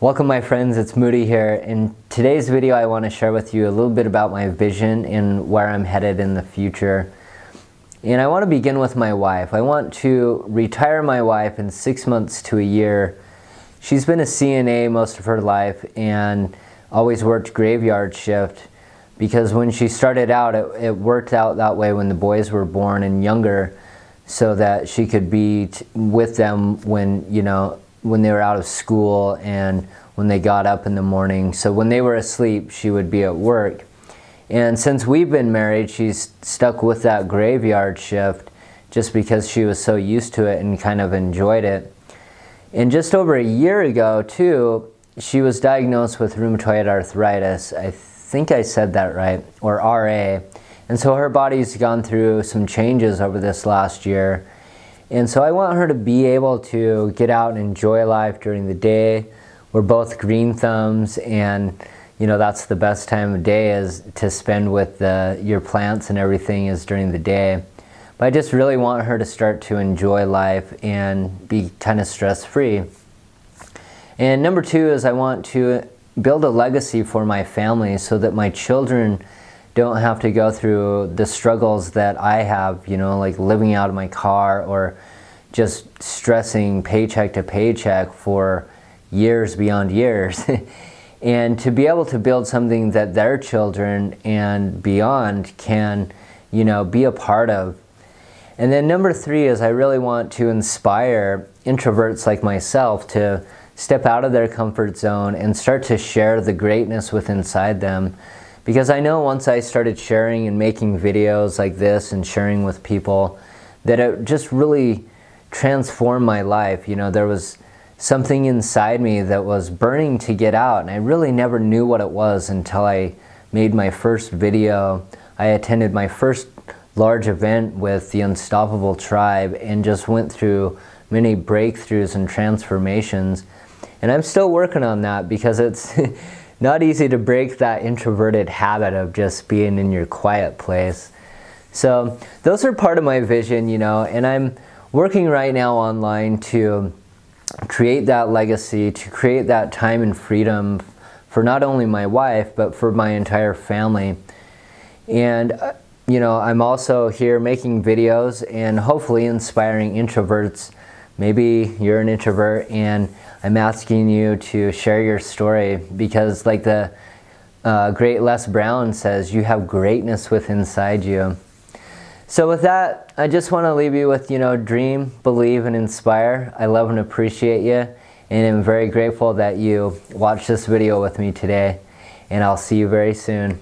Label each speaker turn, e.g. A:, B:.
A: Welcome my friends, it's Moody here. In today's video I want to share with you a little bit about my vision and where I'm headed in the future. And I want to begin with my wife. I want to retire my wife in six months to a year. She's been a CNA most of her life and always worked graveyard shift because when she started out it, it worked out that way when the boys were born and younger so that she could be with them when, you know, when they were out of school and when they got up in the morning. So when they were asleep, she would be at work. And since we've been married, she's stuck with that graveyard shift just because she was so used to it and kind of enjoyed it. And just over a year ago, too, she was diagnosed with rheumatoid arthritis. I think I said that right, or RA. And so her body's gone through some changes over this last year. And so I want her to be able to get out and enjoy life during the day. We're both green thumbs and you know that's the best time of day is to spend with the, your plants and everything is during the day. But I just really want her to start to enjoy life and be kind of stress free. And number two is I want to build a legacy for my family so that my children don't have to go through the struggles that I have, you know, like living out of my car or just stressing paycheck to paycheck for years beyond years. and to be able to build something that their children and beyond can, you know, be a part of. And then number three is I really want to inspire introverts like myself to step out of their comfort zone and start to share the greatness within inside them because I know once I started sharing and making videos like this and sharing with people, that it just really transformed my life. You know, there was something inside me that was burning to get out, and I really never knew what it was until I made my first video. I attended my first large event with the Unstoppable Tribe and just went through many breakthroughs and transformations. And I'm still working on that because it's not easy to break that introverted habit of just being in your quiet place. So those are part of my vision, you know, and I'm working right now online to create that legacy, to create that time and freedom for not only my wife, but for my entire family. And, uh, you know, I'm also here making videos and hopefully inspiring introverts. Maybe you're an introvert and I'm asking you to share your story because like the uh, great Les Brown says, you have greatness within inside you. So with that, I just want to leave you with, you know, dream, believe, and inspire. I love and appreciate you, and I'm very grateful that you watched this video with me today, and I'll see you very soon.